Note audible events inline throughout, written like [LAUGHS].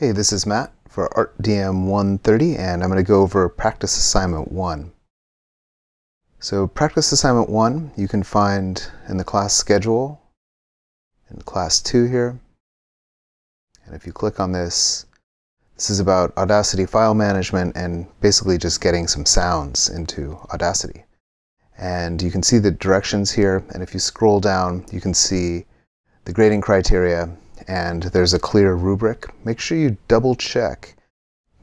Hey, this is Matt for ArtDM 130 and I'm going to go over practice assignment 1. So practice assignment 1 you can find in the class schedule in class 2 here. And if you click on this, this is about Audacity file management and basically just getting some sounds into Audacity. And you can see the directions here and if you scroll down you can see the grading criteria and there's a clear rubric. Make sure you double check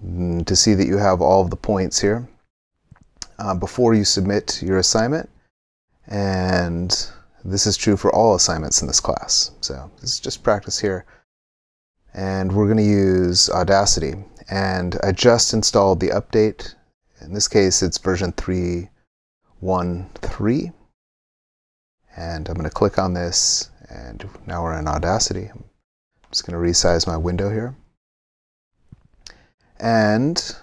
mm, to see that you have all of the points here uh, before you submit your assignment. And this is true for all assignments in this class. So this is just practice here. And we're going to use Audacity. And I just installed the update. In this case, it's version 3.1.3. And I'm going to click on this and now we're in Audacity. Just going to resize my window here. And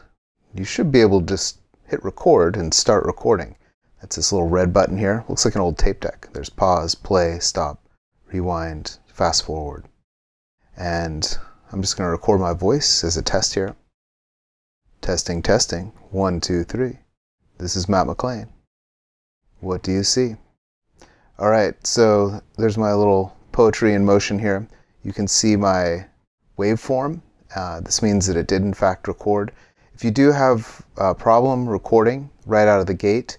you should be able to just hit record and start recording. That's this little red button here. Looks like an old tape deck. There's pause, play, stop, rewind, fast forward. And I'm just going to record my voice as a test here. Testing, testing. One, two, three. This is Matt McLean. What do you see? All right, so there's my little poetry in motion here. You can see my waveform. Uh, this means that it did in fact record. If you do have a problem recording right out of the gate,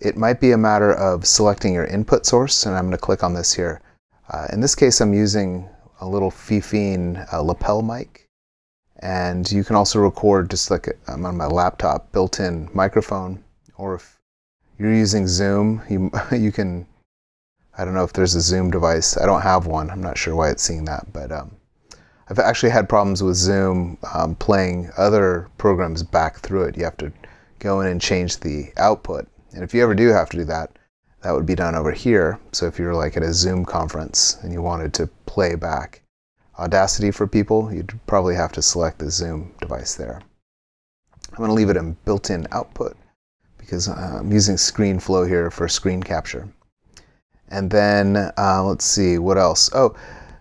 it might be a matter of selecting your input source, and I'm going to click on this here. Uh, in this case, I'm using a little Fifine uh, lapel mic, and you can also record just like I'm on my laptop, built-in microphone, or if you're using Zoom, you, [LAUGHS] you can I don't know if there's a Zoom device. I don't have one. I'm not sure why it's seeing that, but um, I've actually had problems with Zoom um, playing other programs back through it. You have to go in and change the output. And if you ever do have to do that, that would be done over here. So if you're like at a Zoom conference and you wanted to play back Audacity for people, you'd probably have to select the Zoom device there. I'm going to leave it in built-in output because uh, I'm using ScreenFlow here for screen capture. And then uh, let's see, what else? Oh,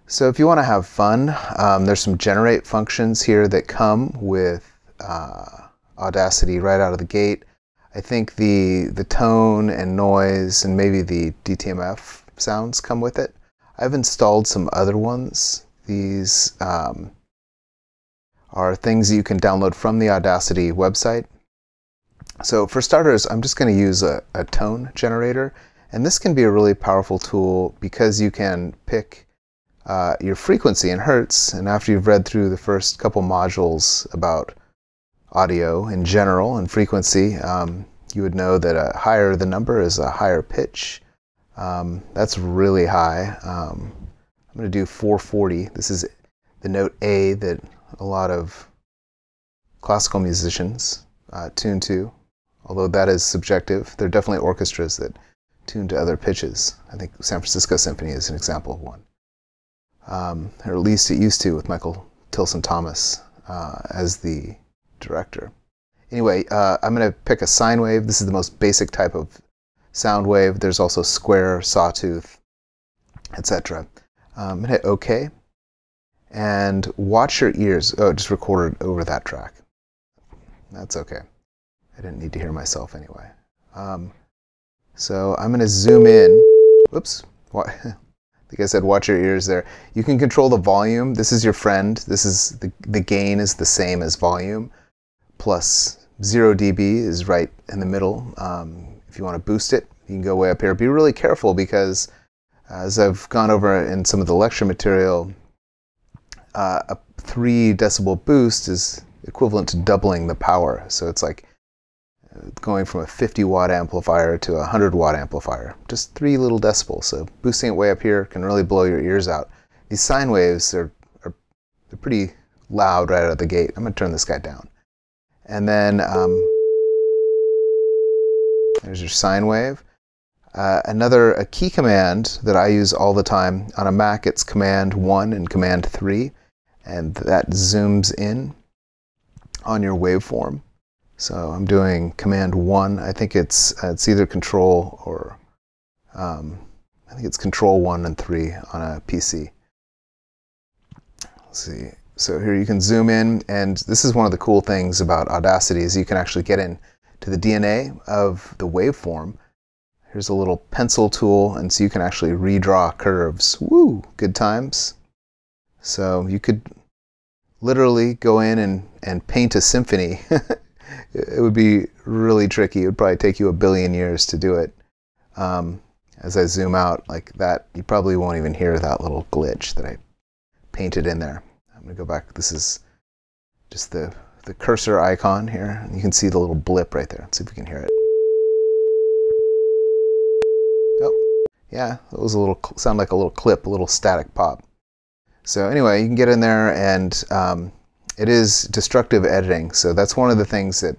so if you want to have fun, um, there's some generate functions here that come with uh, Audacity right out of the gate. I think the, the tone and noise and maybe the DTMF sounds come with it. I've installed some other ones. These um, are things you can download from the Audacity website. So for starters, I'm just going to use a, a tone generator. And this can be a really powerful tool because you can pick uh, your frequency in hertz. And after you've read through the first couple modules about audio in general and frequency, um, you would know that a higher the number is a higher pitch. Um, that's really high. Um, I'm going to do 440. This is the note A that a lot of classical musicians uh, tune to, although that is subjective. There are definitely orchestras that tuned to other pitches. I think San Francisco Symphony is an example of one. Um, or at least it used to with Michael Tilson Thomas uh, as the director. Anyway, uh, I'm going to pick a sine wave. This is the most basic type of sound wave. There's also square, sawtooth, etc. Um, I'm going to hit OK. And watch your ears. Oh, just recorded over that track. That's okay. I didn't need to hear myself anyway. Um, so I'm going to zoom in. Whoops. What? [LAUGHS] I think I said watch your ears there. You can control the volume. This is your friend. This is the, the gain is the same as volume. Plus 0 dB is right in the middle. Um, if you want to boost it, you can go way up here. Be really careful because as I've gone over in some of the lecture material, uh, a 3 decibel boost is equivalent to doubling the power. So it's like going from a 50 watt amplifier to a 100 watt amplifier. Just three little decibels. So boosting it way up here can really blow your ears out. These sine waves are, are they're pretty loud right out of the gate. I'm going to turn this guy down. And then um, there's your sine wave. Uh, another a key command that I use all the time on a Mac, it's Command 1 and Command 3, and that zooms in on your waveform. So I'm doing command one. I think it's it's either control or um, I think it's control one and three on a PC. Let's see. So here you can zoom in, and this is one of the cool things about Audacity is you can actually get in to the DNA of the waveform. Here's a little pencil tool, and so you can actually redraw curves. Woo, good times. So you could literally go in and, and paint a symphony. [LAUGHS] it would be really tricky. It would probably take you a billion years to do it. Um, as I zoom out like that, you probably won't even hear that little glitch that I painted in there. I'm gonna go back. This is just the, the cursor icon here. You can see the little blip right there. Let's see if we can hear it. Oh, yeah, it was a little, sound like a little clip, a little static pop. So anyway, you can get in there and um, it is destructive editing. So that's one of the things that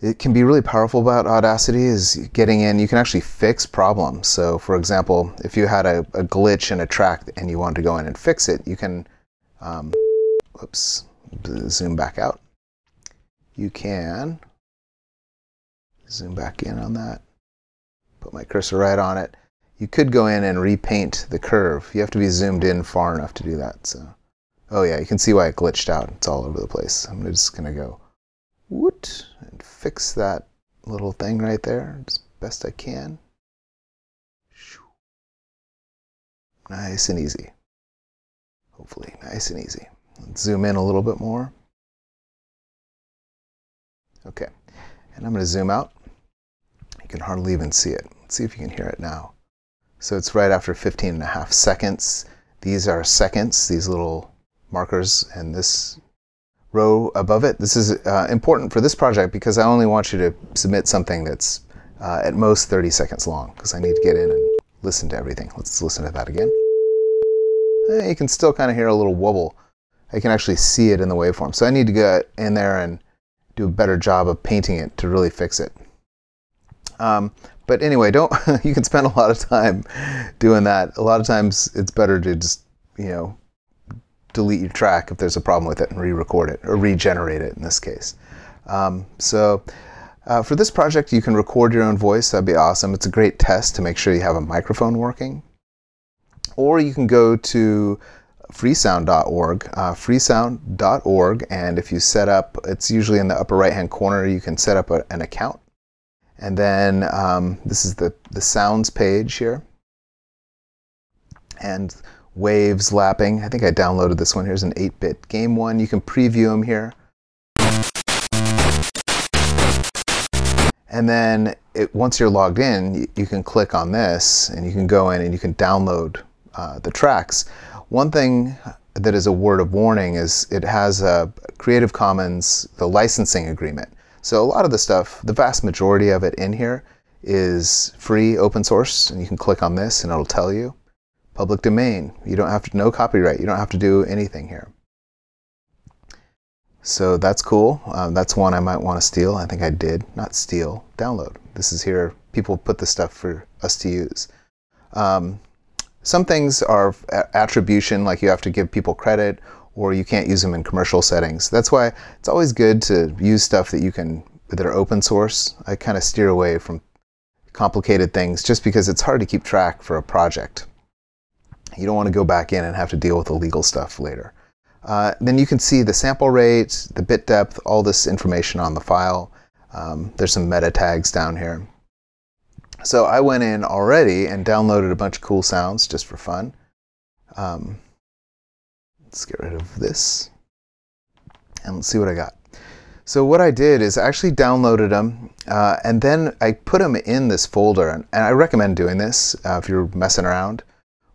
it can be really powerful about Audacity is getting in, you can actually fix problems. So for example, if you had a, a glitch in a track and you wanted to go in and fix it, you can, um, whoops, zoom back out. You can zoom back in on that, put my cursor right on it you could go in and repaint the curve. You have to be zoomed in far enough to do that. So, oh yeah, you can see why it glitched out. It's all over the place. I'm just gonna go woot and fix that little thing right there as best I can. Nice and easy. Hopefully, nice and easy. Let's zoom in a little bit more. Okay, and I'm going to zoom out. You can hardly even see it. Let's see if you can hear it now. So it's right after 15 and a half seconds. These are seconds, these little markers, and this row above it. This is uh, important for this project because I only want you to submit something that's uh, at most 30 seconds long because I need to get in and listen to everything. Let's listen to that again. Eh, you can still kind of hear a little wobble. I can actually see it in the waveform. So I need to get in there and do a better job of painting it to really fix it. Um, but anyway, don't [LAUGHS] you can spend a lot of time doing that. A lot of times it's better to just, you know, delete your track if there's a problem with it and re-record it or regenerate it in this case. Um, so uh, for this project, you can record your own voice. That'd be awesome. It's a great test to make sure you have a microphone working. Or you can go to freesound.org, uh, freesound.org, and if you set up, it's usually in the upper right-hand corner, you can set up a, an account and then um, this is the, the sounds page here. And waves lapping. I think I downloaded this one. Here's an 8-bit game one. You can preview them here. And then it, once you're logged in, you, you, can click on this and you can go in and you can download uh, the tracks. One thing that is a word of warning is it has a Creative Commons, the licensing agreement. So a lot of the stuff, the vast majority of it in here is free open source and you can click on this and it'll tell you. Public domain, you don't have to, no copyright, you don't have to do anything here. So that's cool. Um, that's one I might want to steal. I think I did. Not steal, download. This is here. People put the stuff for us to use. Um, some things are attribution, like you have to give people credit, or you can't use them in commercial settings. That's why it's always good to use stuff that you can that are open source. I kind of steer away from complicated things just because it's hard to keep track for a project. You don't want to go back in and have to deal with the legal stuff later. Uh, then you can see the sample rate, the bit depth, all this information on the file. Um, there's some meta tags down here. So I went in already and downloaded a bunch of cool sounds just for fun. Um, Let's get rid of this. And let's see what I got. So what I did is I actually downloaded them uh, and then I put them in this folder. And, and I recommend doing this uh, if you're messing around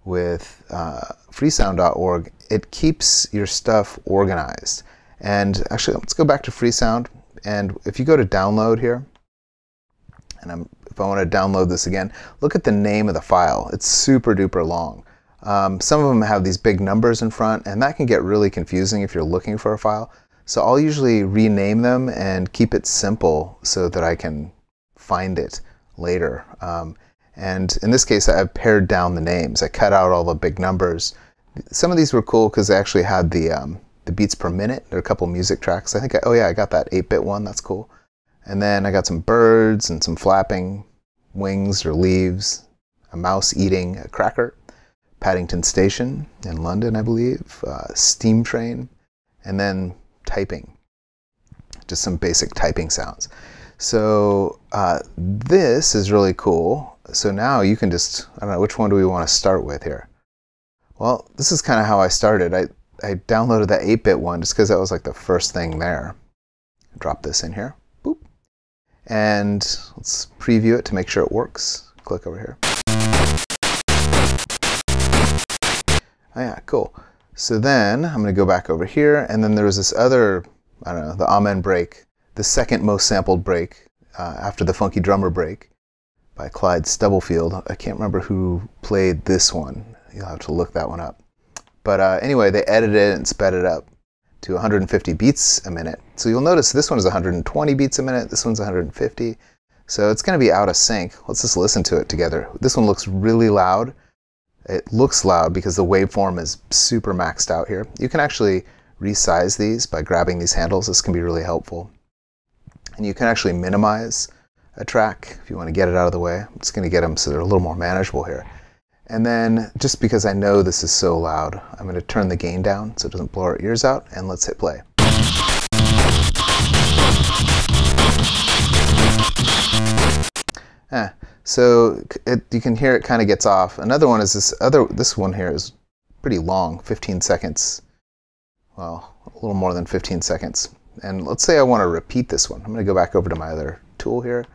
with uh, freesound.org. It keeps your stuff organized. And actually, let's go back to Freesound. And if you go to download here, and I'm, if I want to download this again, look at the name of the file. It's super duper long. Um, some of them have these big numbers in front, and that can get really confusing if you're looking for a file. So I'll usually rename them and keep it simple so that I can find it later. Um, and in this case, I've pared down the names. I cut out all the big numbers. Some of these were cool because they actually had the, um, the beats per minute. There are a couple music tracks. I think, I, oh yeah, I got that 8-bit one. That's cool. And then I got some birds and some flapping wings or leaves, a mouse eating a cracker Paddington Station in London, I believe, uh, Steam Train, and then typing. Just some basic typing sounds. So uh, this is really cool. So now you can just, I don't know, which one do we want to start with here? Well, this is kind of how I started. I, I downloaded that 8-bit one just because that was like the first thing there. Drop this in here. Boop. And let's preview it to make sure it works. Click over here. Oh yeah, cool. So then I'm going to go back over here, and then there was this other, I don't know, the Amen break, the second most sampled break uh, after the Funky Drummer break by Clyde Stubblefield. I can't remember who played this one. You'll have to look that one up. But uh, anyway, they edited it and sped it up to 150 beats a minute. So you'll notice this one is 120 beats a minute, this one's 150. So it's going to be out of sync. Let's just listen to it together. This one looks really loud. It looks loud because the waveform is super maxed out here. You can actually resize these by grabbing these handles. This can be really helpful. And you can actually minimize a track if you want to get it out of the way. I'm just going to get them so they're a little more manageable here. And then just because I know this is so loud, I'm going to turn the gain down so it doesn't blow our ears out and let's hit play. Eh, so it, you can hear it kind of gets off. Another one is this other, this one here is pretty long, 15 seconds. Well, a little more than 15 seconds. And let's say I want to repeat this one. I'm going to go back over to my other tool here.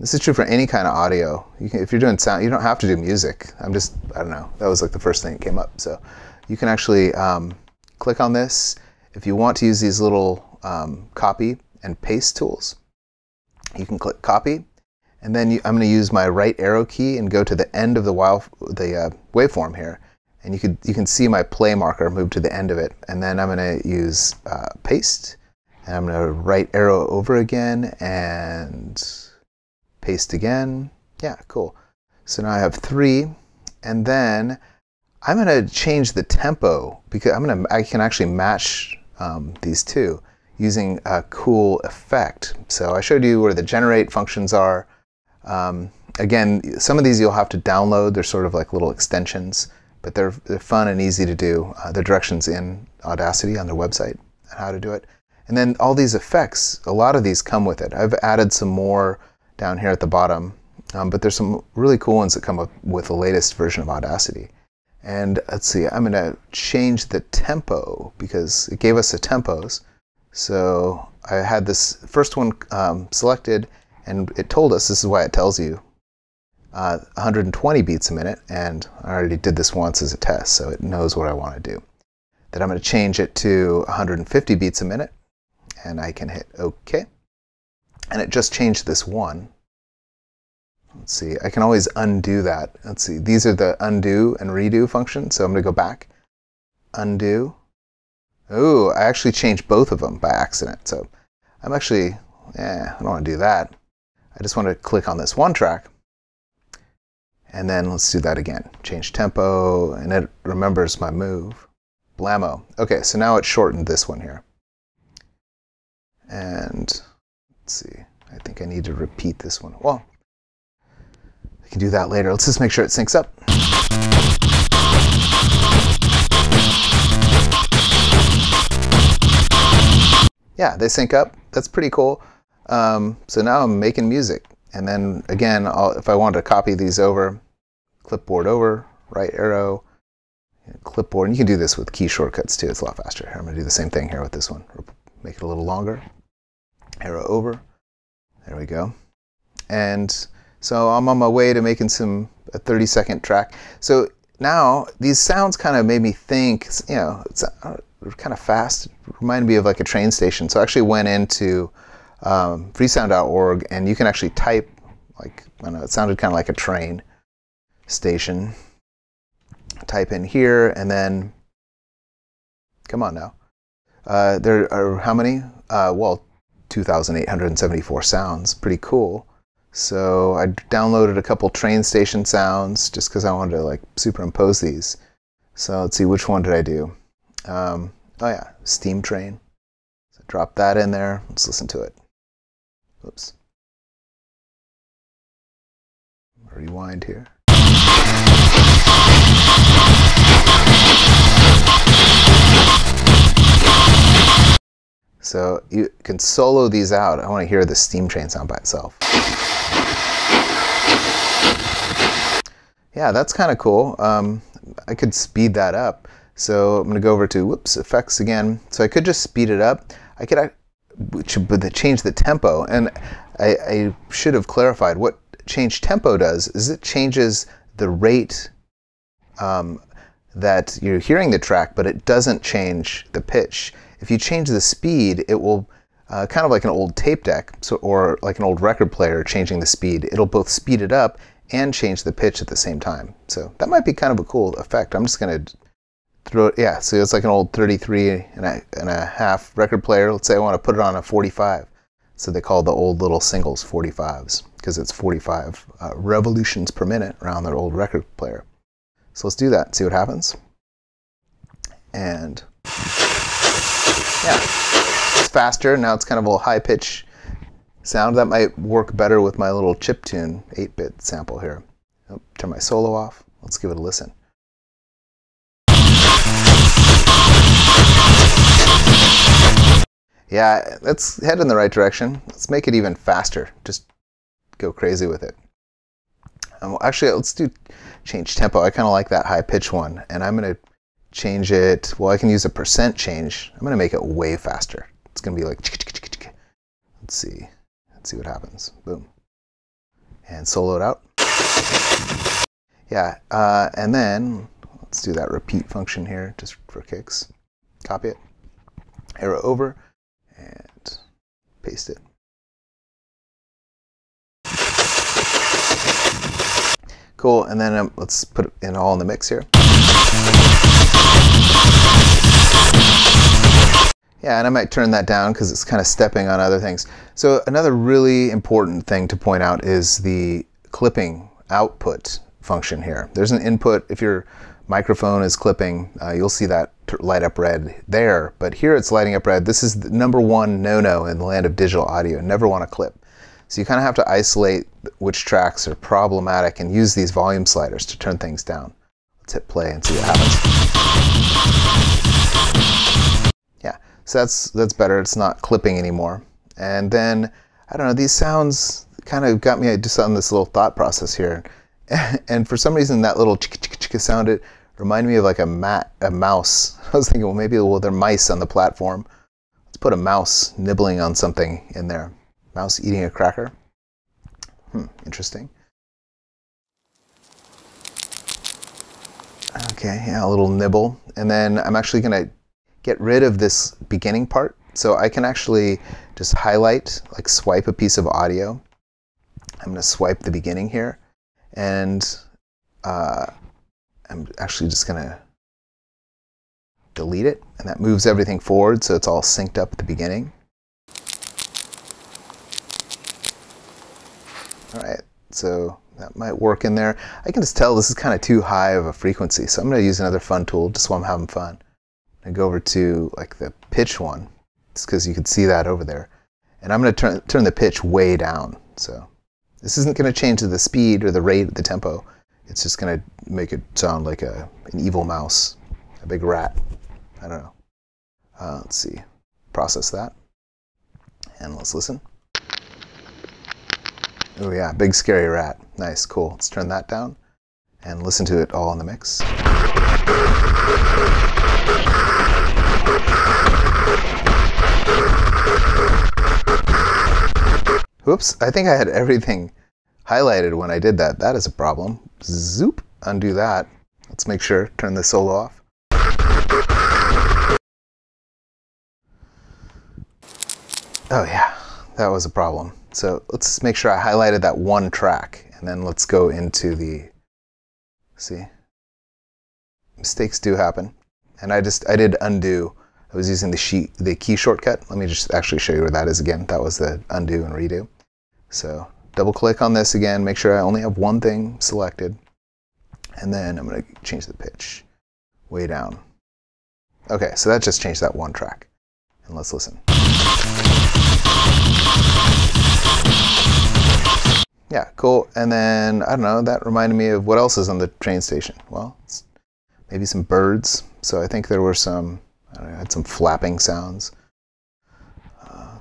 This is true for any kind of audio. You can, if you're doing sound, you don't have to do music. I'm just, I don't know. That was like the first thing that came up. So you can actually um, click on this. If you want to use these little um, copy and paste tools, you can click copy and then you, I'm going to use my right arrow key and go to the end of the, while, the uh, waveform here. And you, could, you can see my play marker move to the end of it. And then I'm going to use uh, paste. And I'm going to right arrow over again and paste again. Yeah, cool. So now I have three. And then I'm going to change the tempo because I'm going to, I can actually match um, these two using a cool effect. So I showed you where the generate functions are. Um, again, some of these you'll have to download. They're sort of like little extensions, but they're, they're fun and easy to do. Uh, the directions in Audacity on their website and how to do it. And then all these effects, a lot of these come with it. I've added some more down here at the bottom, um, but there's some really cool ones that come up with the latest version of Audacity. And let's see, I'm going to change the tempo because it gave us the tempos. So I had this first one um, selected and it told us, this is why it tells you, uh, 120 beats a minute, and I already did this once as a test, so it knows what I want to do. Then I'm going to change it to 150 beats a minute, and I can hit OK. And it just changed this one. Let's see, I can always undo that. Let's see, these are the undo and redo functions, so I'm going to go back, undo. Oh, I actually changed both of them by accident, so I'm actually, eh, I don't want to do that. I just want to click on this one track. And then let's do that again. Change tempo, and it remembers my move. Blammo. Okay, so now it shortened this one here. And let's see, I think I need to repeat this one. Well, I can do that later. Let's just make sure it syncs up. Yeah, they sync up. That's pretty cool. Um, so now I'm making music. And then again, I'll, if I wanted to copy these over, clipboard over, right arrow, clipboard. And you can do this with key shortcuts too. It's a lot faster. I'm going to do the same thing here with this one. Make it a little longer. Arrow over. There we go. And so I'm on my way to making some a 30 second track. So now these sounds kind of made me think, you know, it's uh, kind of fast. It reminded me of like a train station. So I actually went into um, freesound.org, and you can actually type, like, I know, it sounded kind of like a train station. Type in here, and then, come on now. Uh, there are how many? Uh, well, 2,874 sounds. Pretty cool. So I downloaded a couple train station sounds just because I wanted to like superimpose these. So let's see, which one did I do? Um, oh yeah, steam train. So drop that in there. Let's listen to it. Oops. Rewind here. So you can solo these out. I want to hear the steam train sound by itself. Yeah, that's kind of cool. Um, I could speed that up. So I'm going to go over to whoops effects again. So I could just speed it up. I could change the tempo, and I, I should have clarified what change tempo does. Is it changes the rate um, that you're hearing the track, but it doesn't change the pitch. If you change the speed, it will uh, kind of like an old tape deck, so or like an old record player changing the speed. It'll both speed it up and change the pitch at the same time. So that might be kind of a cool effect. I'm just going to throw it. Yeah, so it's like an old 33 and a, and a half record player. Let's say I want to put it on a 45. So they call the old little singles 45s because it's 45 uh, revolutions per minute around their old record player. So let's do that, see what happens. And yeah, it's faster. Now it's kind of a high pitch sound. That might work better with my little chip tune 8-bit sample here. Oh, turn my solo off. Let's give it a listen. Yeah, let's head in the right direction. Let's make it even faster. Just go crazy with it. Um, actually, let's do change tempo. I kind of like that high pitch one. And I'm going to change it. Well, I can use a percent change. I'm going to make it way faster. It's going to be like, let's see. Let's see what happens. Boom. And solo it out. Yeah, uh, and then let's do that repeat function here just for kicks. Copy it, arrow over, and paste it. Cool, and then um, let's put it in all in the mix here. Yeah, and I might turn that down because it's kind of stepping on other things. So another really important thing to point out is the clipping output function here. There's an input, if your microphone is clipping, uh, you'll see that light up red there, but here it's lighting up red. This is the number one no-no in the land of digital audio, never want to clip. So you kind of have to isolate which tracks are problematic and use these volume sliders to turn things down. Let's hit play and see what happens. So that's, that's better. It's not clipping anymore. And then, I don't know, these sounds kind of got me just on this little thought process here. [LAUGHS] And for some reason, that little chicka chicka chicka sound, it reminded me of like a, mat, a mouse. [LAUGHS] I was thinking, well, maybe well, they're mice on the platform. Let's put a mouse nibbling on something in there. Mouse eating a cracker. Hmm, interesting. Okay, yeah, a little nibble. And then I'm actually going to get rid of this beginning part. So I can actually just highlight, like swipe a piece of audio. I'm going to swipe the beginning here. And uh, I'm actually just going to delete it. And that moves everything forward so it's all synced up at the beginning. All right, so that might work in there. I can just tell this is kind of too high of a frequency, so I'm going to use another fun tool just while I'm having fun. I go over to like the pitch one, just because you can see that over there. And I'm going to turn, turn the pitch way down. So this isn't going to change the speed or the rate, of the tempo. It's just going to make it sound like a, an evil mouse, a big rat. I don't know. Uh, let's see. Process that. And let's listen. Oh yeah, big scary rat. Nice, cool. Let's turn that down and listen to it all in the mix. Whoops, I think I had everything highlighted when I did that. That is a problem. Zoop, undo that. Let's make sure, turn the solo off. Oh yeah, that was a problem. So let's make sure I highlighted that one track and then let's go into the, see, mistakes do happen. And I just, I did undo. I was using the sheet, the key shortcut. Let me just actually show you where that is again. That was the undo and redo. So double click on this again, make sure I only have one thing selected. And then I'm gonna change the pitch way down. Okay, so that just changed that one track. And let's listen. Yeah, cool. And then, I don't know, that reminded me of what else is on the train station. Well, maybe some birds. So I think there were some, I, know, had some flapping sounds.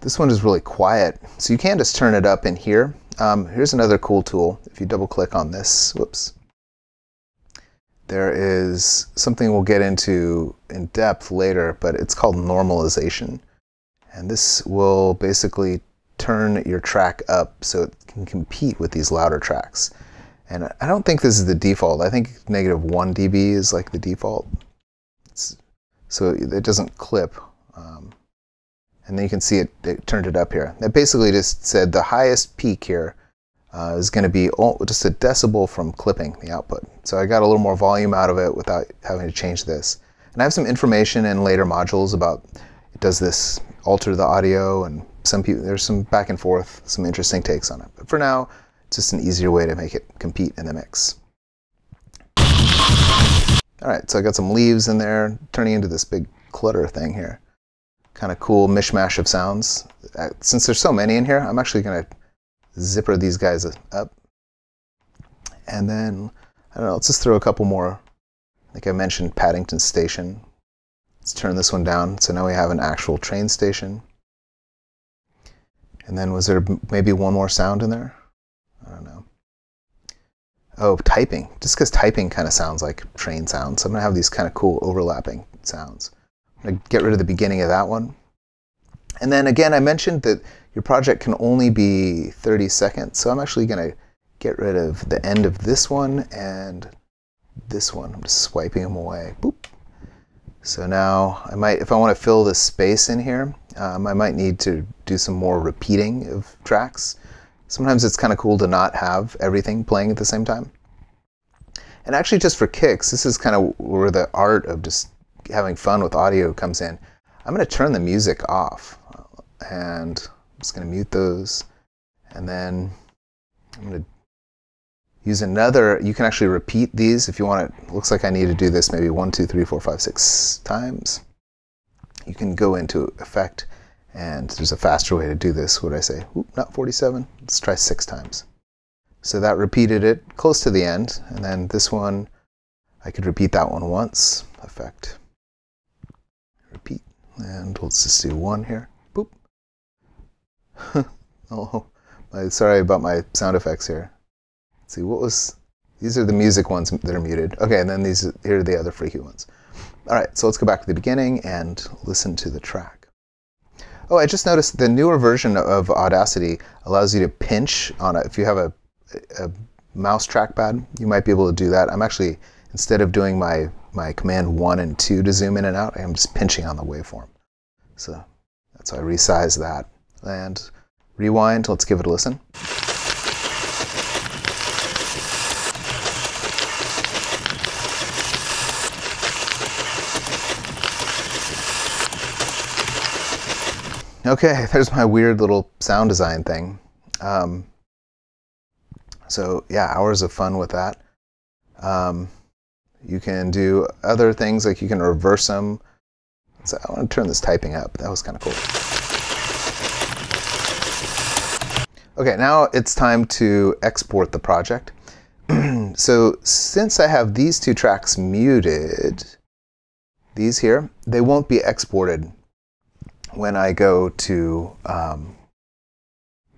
This one is really quiet, so you can just turn it up in here. Um, here's another cool tool. If you double click on this, whoops, there is something we'll get into in depth later, but it's called normalization. And this will basically turn your track up so it can compete with these louder tracks. And I don't think this is the default. I think negative 1 dB is like the default. It's, so it doesn't clip. Um, and then you can see it, it turned it up here. That basically just said the highest peak here uh, is going to be just a decibel from clipping the output. So I got a little more volume out of it without having to change this. And I have some information in later modules about does this alter the audio and some people there's some back and forth, some interesting takes on it. But for now, it's just an easier way to make it compete in the mix. All right, so I got some leaves in there, turning into this big clutter thing here. Kind of cool mishmash of sounds. Uh, since there's so many in here, I'm actually going to zipper these guys up. And then, I don't know, let's just throw a couple more. Like I mentioned Paddington Station. Let's turn this one down. So now we have an actual train station. And then was there maybe one more sound in there? Oh, typing. Just because typing kind of sounds like train sounds. So I'm going to have these kind of cool overlapping sounds. I'm going to get rid of the beginning of that one. And then again, I mentioned that your project can only be 30 seconds. So I'm actually going to get rid of the end of this one and this one. I'm just swiping them away. Boop. So now I might, if I want to fill this space in here, um, I might need to do some more repeating of tracks. Sometimes it's kind of cool to not have everything playing at the same time. And actually just for kicks, this is kind of where the art of just having fun with audio comes in. I'm going to turn the music off and I'm just going to mute those. And then I'm going to use another, you can actually repeat these if you want it. Looks like I need to do this maybe one, two, three, four, five, six times. You can go into effect and there's a faster way to do this. What I say? Oop, not 47. Let's try six times. So that repeated it close to the end. And then this one, I could repeat that one once. Effect. Repeat. And let's just do one here. Boop. [LAUGHS] oh, sorry about my sound effects here. Let's see, what was, these are the music ones that are muted. Okay, and then these, here are the other freaky ones. All right, so let's go back to the beginning and listen to the track. Oh, I just noticed the newer version of Audacity allows you to pinch on it. If you have a, a mouse trackpad, you might be able to do that. I'm actually, instead of doing my, my command 1 and 2 to zoom in and out, I'm just pinching on the waveform. So that's why I resize that. And rewind, let's give it a listen. Okay, [LAUGHS] there's my weird little sound design thing. Um, so yeah, hours of fun with that. Um, you can do other things like you can reverse them. So I want to turn this typing up. That was kind of cool. Okay, now it's time to export the project. [CLEARS THROAT] so since I have these two tracks muted, these here, they won't be exported when I go to um,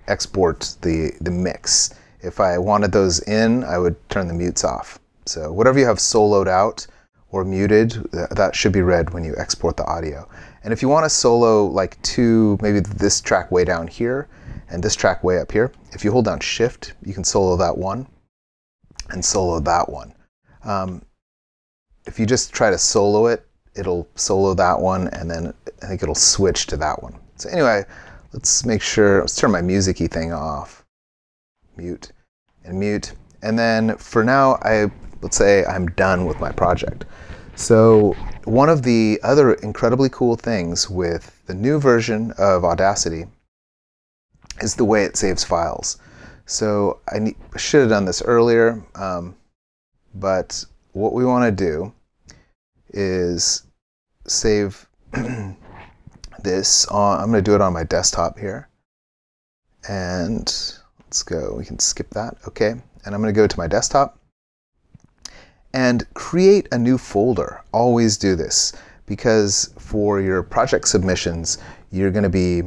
export the, the mix. If I wanted those in, I would turn the mutes off. So whatever you have soloed out or muted, that should be read when you export the audio. And if you want to solo like two, maybe this track way down here and this track way up here, if you hold down shift, you can solo that one and solo that one. Um, if you just try to solo it, it'll solo that one and then I think it'll switch to that one. So anyway, let's make sure, let's turn my music thing off. Mute and mute. And then for now, I let's say I'm done with my project. So one of the other incredibly cool things with the new version of Audacity is the way it saves files. So I should have done this earlier, um, but what we want to do is save this on, I'm going to do it on my desktop here. And let's go, we can skip that, okay. And I'm going to go to my desktop and create a new folder. Always do this because for your project submissions, you're going to be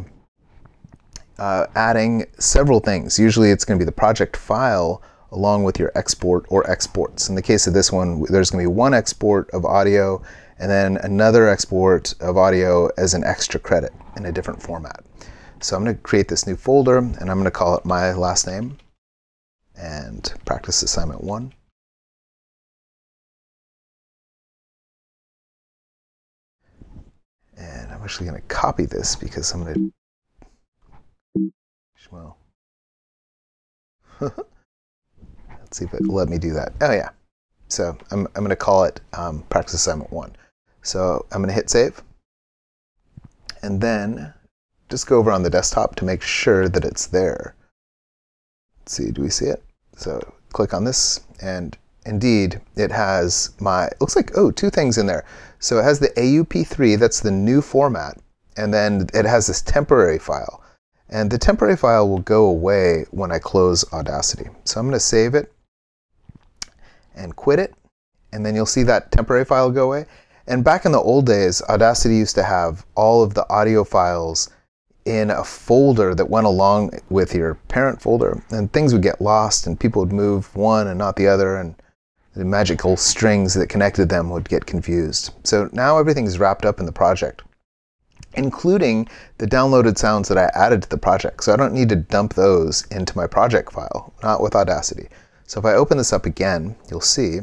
uh, adding several things. Usually it's going to be the project file along with your export or exports. In the case of this one, there's going to be one export of audio and then another export of audio as an extra credit in a different format. So I'm going to create this new folder and I'm going to call it my last name and practice assignment one. And I'm actually going to copy this because I'm going [LAUGHS] to, well, [LAUGHS] let's see if it let me do that. Oh yeah. So I'm, I'm going to call it um, practice assignment one. So I'm going to hit save. And then just go over on the desktop to make sure that it's there. Let's see, do we see it? So click on this and indeed it has my, looks like, oh, two things in there. So it has the AUP3, that's the new format, and then it has this temporary file. And the temporary file will go away when I close Audacity. So I'm going to save it and quit it, and then you'll see that temporary file go away. And back in the old days, Audacity used to have all of the audio files in a folder that went along with your parent folder, and things would get lost, and people would move one and not the other, and the magical strings that connected them would get confused. So now everything's wrapped up in the project, including the downloaded sounds that I added to the project. So I don't need to dump those into my project file, not with Audacity. So if I open this up again, you'll see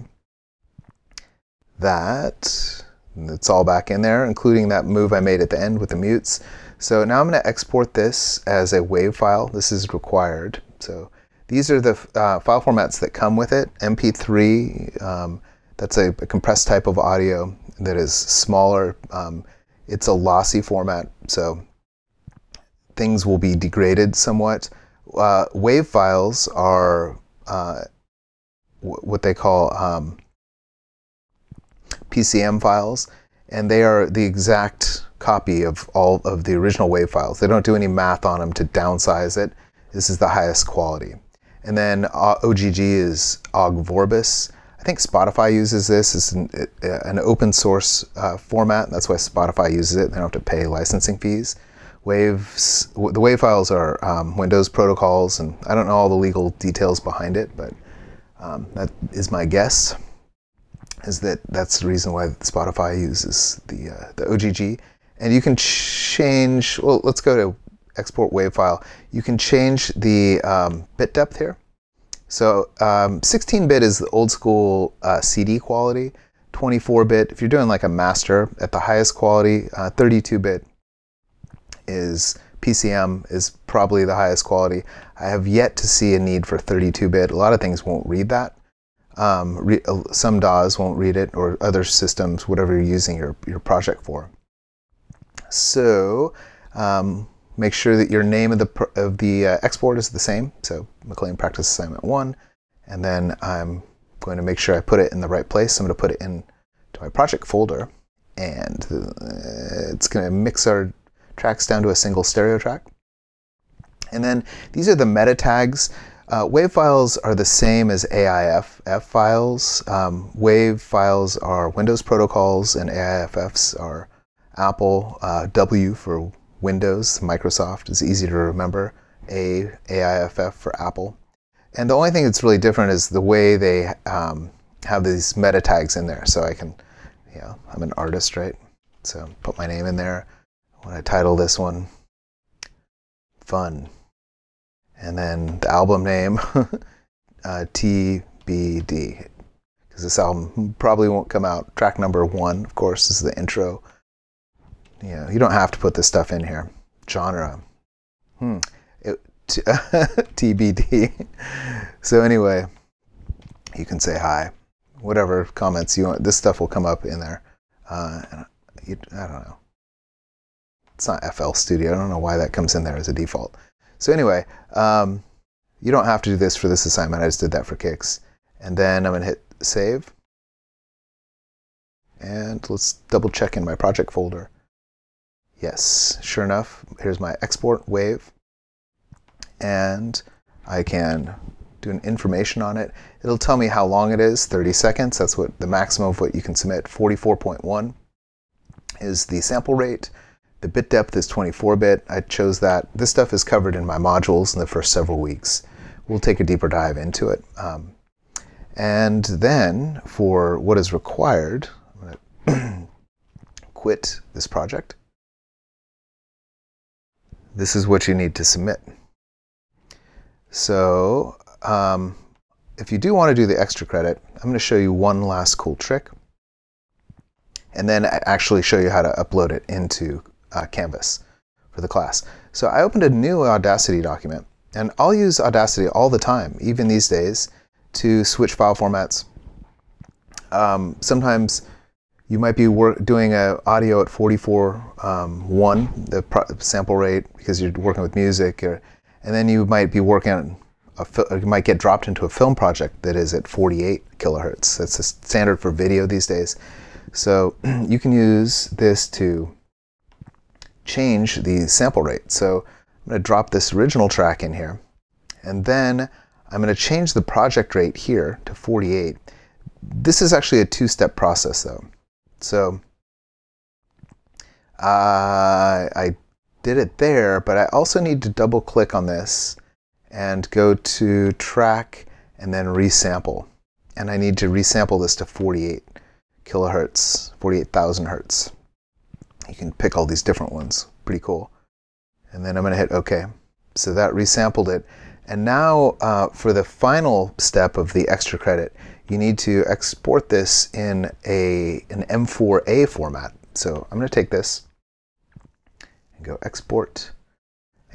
that it's all back in there, including that move I made at the end with the mutes. So now I'm going to export this as a WAV file. This is required. So these are the uh, file formats that come with it. MP3, um, that's a, a, compressed type of audio that is smaller. Um, it's a lossy format, so things will be degraded somewhat. Uh, WAV files are uh, what they call um, PCM files, and they are the exact copy of all of the original WAV files. They don't do any math on them to downsize it. This is the highest quality. And then uh, OGG is Ogg Vorbis. I think Spotify uses this. It's an, an open source uh, format. That's why Spotify uses it. They don't have to pay licensing fees. Waves, the WAV files are um, Windows protocols, and I don't know all the legal details behind it, but um, that is my guess. Is that that's the reason why Spotify uses the uh, the OGG, and you can change. Well, let's go to export WAV file, you can change the um, bit depth here. So 16-bit um, is the old school uh, CD quality. 24-bit, if you're doing like a master at the highest quality, 32-bit uh, is PCM is probably the highest quality. I have yet to see a need for 32-bit. A lot of things won't read that. Um, re uh, some DAWs won't read it, or other systems, whatever you're using your, your project for. So um, Make sure that your name of the, of the uh, export is the same. So McLean Practice Assignment 1. And then I'm going to make sure I put it in the right place. I'm going to put it in to my project folder. And uh, it's going to mix our tracks down to a single stereo track. And then these are the meta tags. Uh, files are the same as AIFF files. Um, files are Windows protocols, and AIFFs are Apple. Uh, w for Windows, Microsoft is easy to remember. A, AIFF for Apple. And the only thing that's really different is the way they um, have these meta tags in there. So I can, you know, I'm an artist, right? So put my name in there. When I title this one, Fun. And then the album name, [LAUGHS] uh, TBD. Because this album probably won't come out. Track number one, of course, is the intro you know, you don't have to put this stuff in here. Genre. Hmm. It, TBD. [LAUGHS] so anyway, you can say hi. Whatever comments you want. This stuff will come up in there. Uh, I don't know. It's not FL Studio. I don't know why that comes in there as a default. So anyway, um, you don't have to do this for this assignment. I just did that for kicks. And then I'm going to hit save. And let's double check in my project folder. Yes, sure enough, here's my export wave. And I can do an information on it. It'll tell me how long it is, 30 seconds. That's what the maximum of what you can submit. 44.1 is the sample rate. The bit depth is 24-bit. I chose that. This stuff is covered in my modules in the first several weeks. We'll take a deeper dive into it. Um, and then for what is required, I'm going to [CLEARS THROAT] quit this project. This is what you need to submit. So um, if you do want to do the extra credit, I'm going to show you one last cool trick and then actually show you how to upload it into uh, Canvas for the class. So I opened a new Audacity document and I'll use Audacity all the time, even these days, to switch file formats. Um, sometimes you might be doing an audio at 44.1, um, the sample rate, because you're working with music, or, and then you might be working a, you might get dropped into a film project that is at 48 kilohertz. That's the standard for video these days. So [CLEARS THROAT] you can use this to change the sample rate. So I'm going to drop this original track in here, and then I'm going to change the project rate here to 48. This is actually a two-step process though. So uh, I did it there, but I also need to double click on this and go to track and then resample. And I need to resample this to 48 kilohertz, 48,000 hertz. You can pick all these different ones. Pretty cool. And then I'm going to hit OK. So that resampled it. And now uh, for the final step of the extra credit, you need to export this in a, an M4A format. So I'm going to take this and go export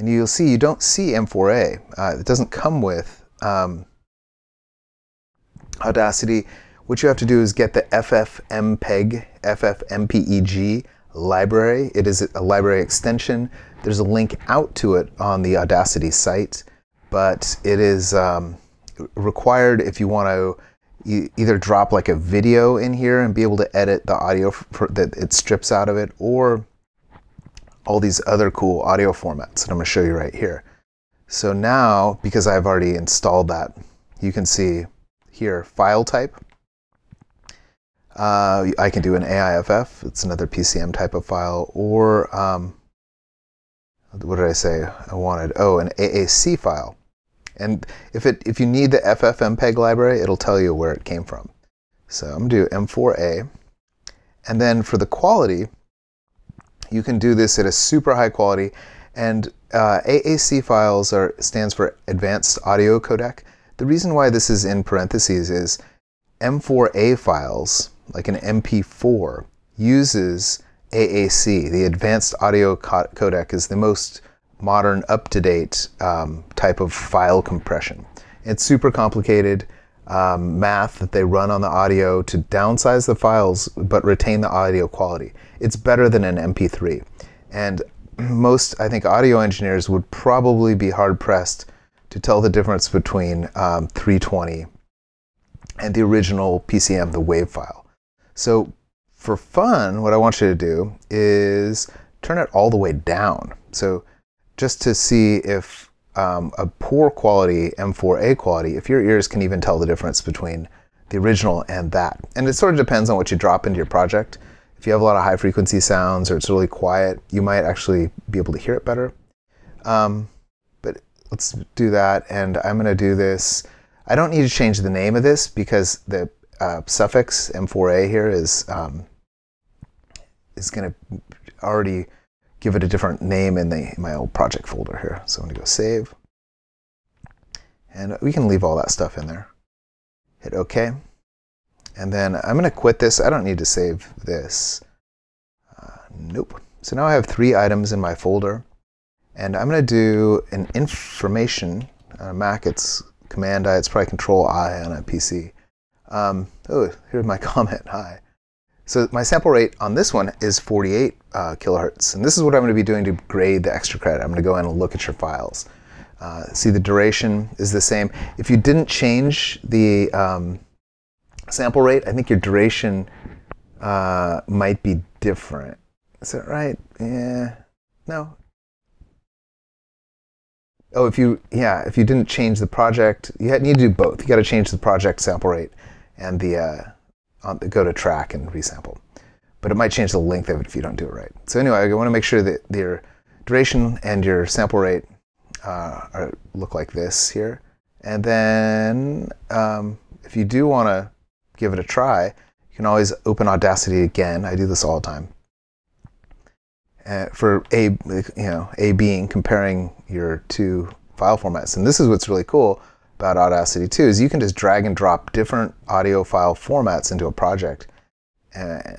and you'll see you don't see M4A. Uh, it doesn't come with um, Audacity. What you have to do is get the FFmpeg, FFmpeg library. It is a library extension. There's a link out to it on the Audacity site, but it is um, required if you want to either drop like a video in here and be able to edit the audio for, that it strips out of it, or all these other cool audio formats that I'm going to show you right here. So now, because I've already installed that, you can see here, file type. Uh, I can do an AIFF, it's another PCM type of file, or um, what did I say I wanted? Oh, an AAC file. And if, it, if you need the FFmpeg library, it'll tell you where it came from. So I'm going to do M4A. And then for the quality, you can do this at a super high quality. And uh, AAC files are stands for Advanced Audio Codec. The reason why this is in parentheses is M4A files, like an MP4, uses AAC. The Advanced Audio Codec is the most modern, up-to-date um, type of file compression. It's super complicated um, math that they run on the audio to downsize the files but retain the audio quality. It's better than an MP3. And most, I think, audio engineers would probably be hard pressed to tell the difference between um, 320 and the original PCM, the WAV file. So for fun, what I want you to do is turn it all the way down. So just to see if um, a poor quality M4A quality if your ears can even tell the difference between the original and that. And it sort of depends on what you drop into your project. If you have a lot of high frequency sounds or it's really quiet, you might actually be able to hear it better. Um, but let's do that. And I'm going to do this. I don't need to change the name of this because the uh, suffix M4A here is um, is going to already give it a different name in, the, in my old project folder here. So I'm going to go save. And we can leave all that stuff in there. Hit OK. And then I'm going to quit this. I don't need to save this. Uh, nope. So now I have three items in my folder. And I'm going to do an information. On a Mac, it's Command I. It's probably Control I on a PC. Um, oh, here's my [LAUGHS] comment. Hi. So my sample rate on this one is 48 uh, kilohertz. And this is what I'm going to be doing to grade the extra credit. I'm going to go in and look at your files. Uh, see the duration is the same. If you didn't change the um, sample rate, I think your duration uh, might be different. Is that right? Yeah. No. Oh, if you, yeah, if you didn't change the project, you need to do both. You got to change the project sample rate and the, uh, on, go to track and resample. but it might change the length of it if you don't do it right. So anyway, I want to make sure that your duration and your sample rate uh, are, look like this here. And then um, if you do want to give it a try, you can always open Audacity again. I do this all the time. Uh, for A, you know, A being comparing your two file formats. And this is what's really cool about Audacity too, is you can just drag and drop different audio file formats into a project. And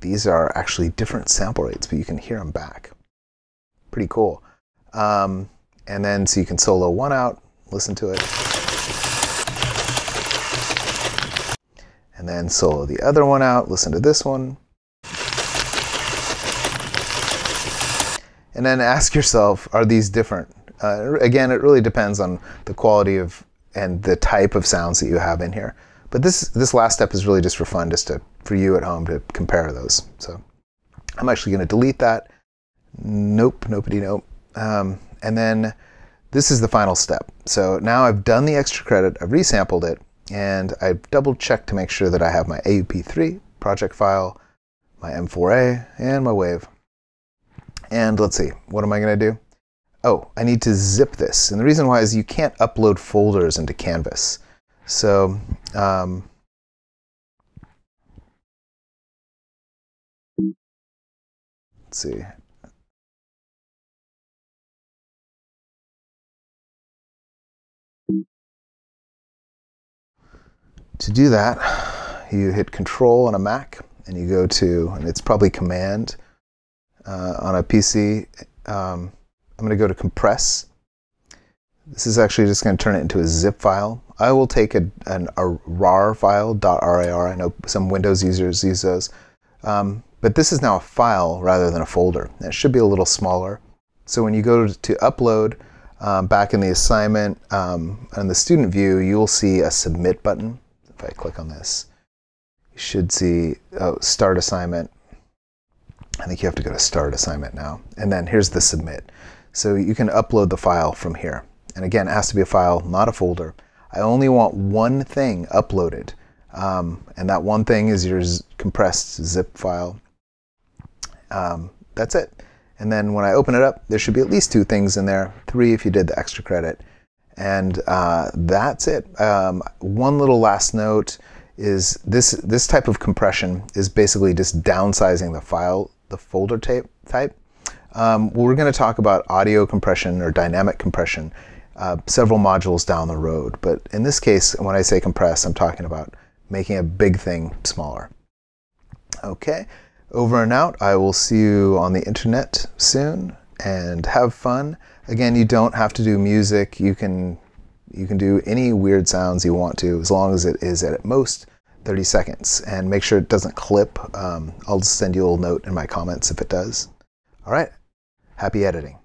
these are actually different sample rates, but you can hear them back. Pretty cool. Um, and then so you can solo one out, listen to it. And then solo the other one out, listen to this one. And then ask yourself, are these different? Uh, again, it really depends on the quality of and the type of sounds that you have in here. But this this last step is really just for fun, just to for you at home to compare those. So I'm actually going to delete that. Nope, nobody, nope. Um, and then this is the final step. So now I've done the extra credit, I've resampled it, and I've double checked to make sure that I have my AUP3 project file, my M4A, and my wave. And let's see, what am I going to do? Oh, I need to zip this. And the reason why is you can't upload folders into Canvas. So um, let's see. To do that, you hit Control on a Mac and you go to, and it's probably Command uh, on a PC. Um, I'm going to go to Compress. This is actually just going to turn it into a zip file. I will take a, an, a RAR file, .rar. I know some Windows users use those. Um, but this is now a file rather than a folder. It should be a little smaller. So when you go to, to upload, um, back in the assignment, um, in the student view, you'll see a submit button if I click on this, you should see oh, start assignment. I think you have to go to start assignment now. And then here's the submit. So you can upload the file from here. And again, it has to be a file, not a folder. I only want one thing uploaded. Um, and that one thing is your compressed zip file. Um, that's it. And then when I open it up, there should be at least two things in there, three if you did the extra credit. And uh, that's it. Um, one little last note is this, this type of compression is basically just downsizing the file, the folder type. Um, we're going to talk about audio compression or dynamic compression uh, several modules down the road. But in this case, when I say compress, I'm talking about making a big thing smaller. Okay, over and out. I will see you on the internet soon and have fun. Again, you don't have to do music. You can you can do any weird sounds you want to as long as it is at most 30 seconds and make sure it doesn't clip. Um, I'll just send you a little note in my comments if it does. All right, happy editing.